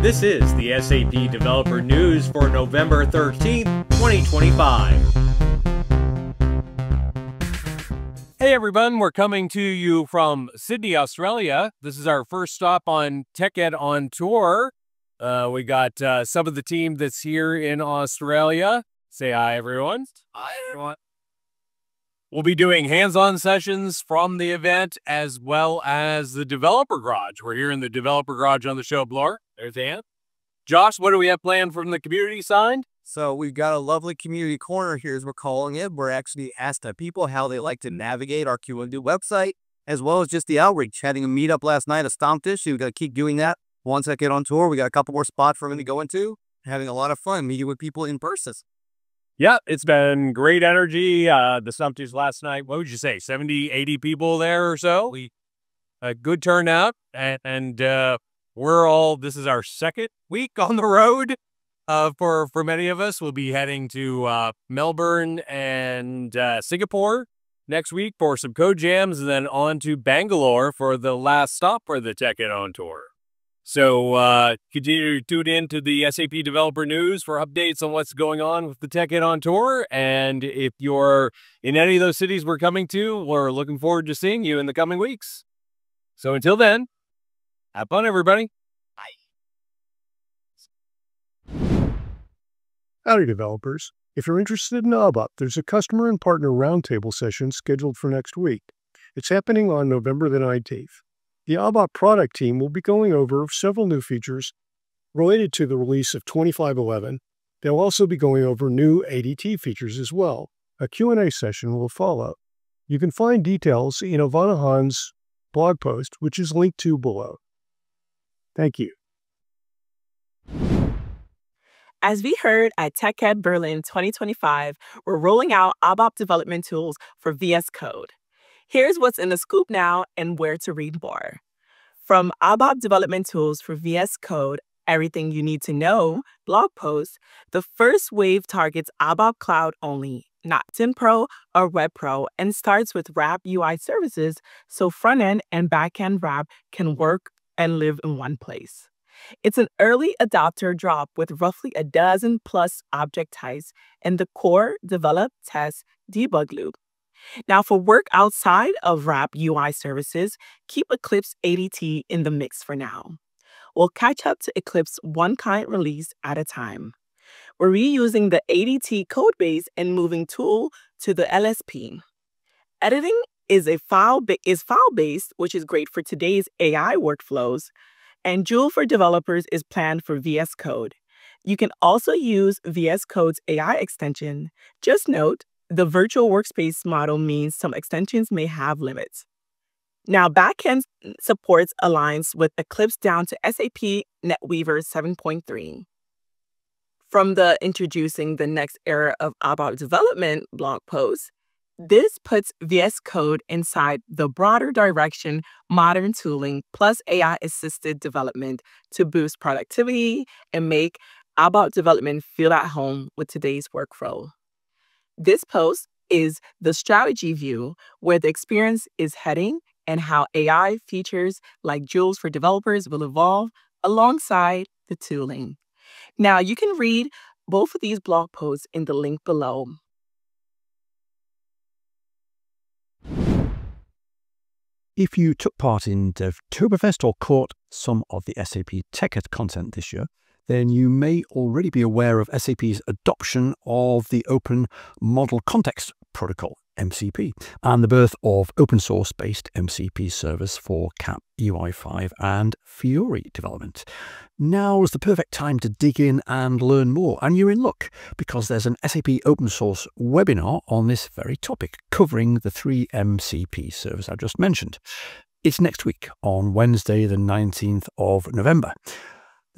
This is the SAP Developer News for November 13th, 2025. Hey everyone, we're coming to you from Sydney, Australia. This is our first stop on TechEd on Tour. Uh, we got uh, some of the team that's here in Australia. Say hi, everyone. Hi, everyone. We'll be doing hands-on sessions from the event as well as the developer garage. We're here in the developer garage on the show floor. There's Ann. Josh, what do we have planned from the community side? So we've got a lovely community corner here, as we're calling it. We're actually asked the people how they like to navigate our Q&A website, as well as just the outreach. Having a meetup last night, a Stammtisch. We've got to keep doing that. Once I get on tour, we got a couple more spots for me to go into. Having a lot of fun meeting with people in person. Yeah, it's been great energy. Uh, the Sumpties last night, what would you say, 70, 80 people there or so? We a good turnout, and, and uh, we're all, this is our second week on the road. Uh, for, for many of us, we'll be heading to uh, Melbourne and uh, Singapore next week for some code jams, and then on to Bangalore for the last stop for the TechEd on tour. So uh, continue to tune in to the SAP Developer News for updates on what's going on with the TechEd on Tour. And if you're in any of those cities we're coming to, we're looking forward to seeing you in the coming weeks. So until then, have fun, everybody. Bye. Howdy, developers. If you're interested in ABAP, there's a customer and partner roundtable session scheduled for next week. It's happening on November the 19th. The ABAP product team will be going over several new features related to the release of 2511. They'll also be going over new ADT features as well. A Q&A session will follow. You can find details in Ivana Han's blog post, which is linked to below. Thank you. As we heard at TechEd Berlin 2025, we're rolling out ABAP development tools for VS Code. Here's what's in the scoop now and where to read more. From ABAP development tools for VS Code, everything you need to know, blog post, the first wave targets ABAP Cloud only, not Tin Pro or Web Pro, and starts with RAP UI services so front end and back end RAP can work and live in one place. It's an early adopter drop with roughly a dozen plus object types and the core develop, test, debug loop. Now, for work outside of RAP UI services, keep Eclipse ADT in the mix for now. We'll catch up to Eclipse one client release at a time. We're reusing the ADT codebase and moving tool to the LSP. Editing is a file is file based, which is great for today's AI workflows, and Joule for developers is planned for VS Code. You can also use VS Code's AI extension. Just note the virtual workspace model means some extensions may have limits. Now, backend supports aligns with Eclipse down to SAP NetWeaver 7.3. From the Introducing the Next Era of ABAP Development blog post, this puts VS Code inside the broader direction modern tooling plus AI assisted development to boost productivity and make ABAP development feel at home with today's workflow. This post is the strategy view where the experience is heading and how AI features like Joules for developers will evolve alongside the tooling. Now, you can read both of these blog posts in the link below. If you took part in Devtoberfest or caught some of the SAP TechEd content this year, then you may already be aware of SAP's adoption of the Open Model Context Protocol, MCP, and the birth of open source based MCP service for CAP UI5 and Fiori development. Now is the perfect time to dig in and learn more, and you're in luck because there's an SAP open source webinar on this very topic covering the three MCP servers I just mentioned. It's next week on Wednesday, the 19th of November.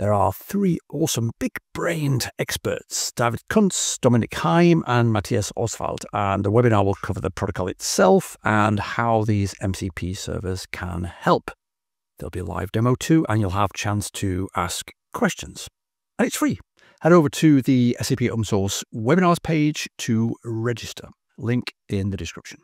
There are three awesome big brained experts David Kunz, Dominik Heim, and Matthias Oswald. And the webinar will cover the protocol itself and how these MCP servers can help. There'll be a live demo too, and you'll have a chance to ask questions. And it's free. Head over to the SAP Open Source webinars page to register. Link in the description.